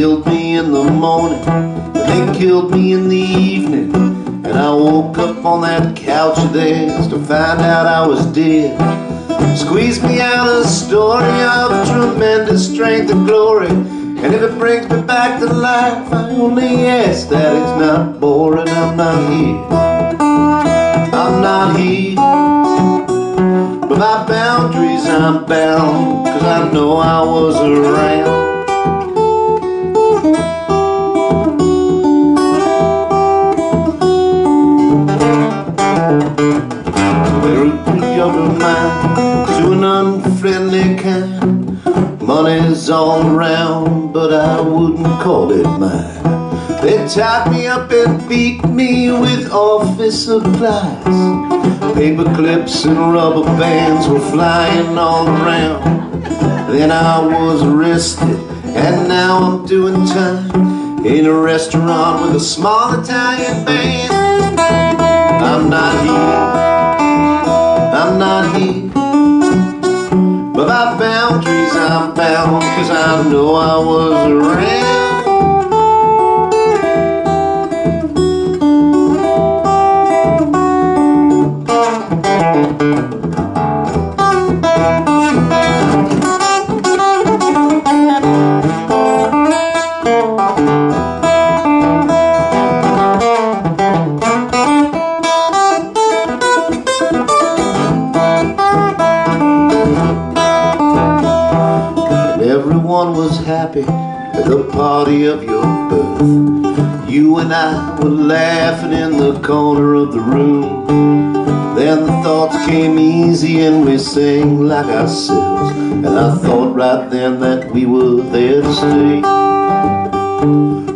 killed me in the morning, and they killed me in the evening. And I woke up on that couch of theirs to find out I was dead. Squeeze me out a story of tremendous strength and glory. And if it brings me back to life, I only ask that it's not boring. I'm not here. I'm not here. But my boundaries I'm bound, cause I know I was around. An unfriendly kind. Money's all around, but I wouldn't call it mine. They tied me up and beat me with office supplies. Paper clips and rubber bands were flying all around. Then I was arrested, and now I'm doing time in a restaurant with a small Italian band. By boundaries I'm bound Cause I know I was around everyone was happy at the party of your birth. You and I were laughing in the corner of the room. Then the thoughts came easy and we sang like ourselves. And I thought right then that we were there to stay.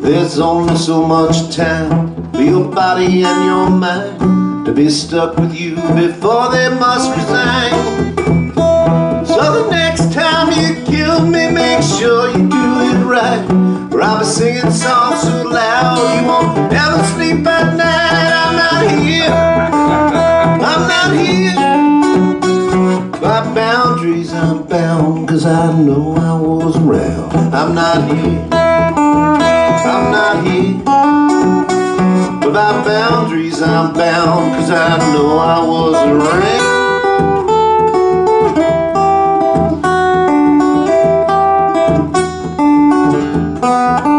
There's only so much time for your body and your mind to be stuck with you before they must resign. Sure you do it right. Or I'll be singing songs so loud you won't ever sleep at night. I'm not here. I'm not here. By boundaries I'm bound, cause I know I was around. I'm not here. I'm not here. By boundaries I'm bound, cause I know I was around. Música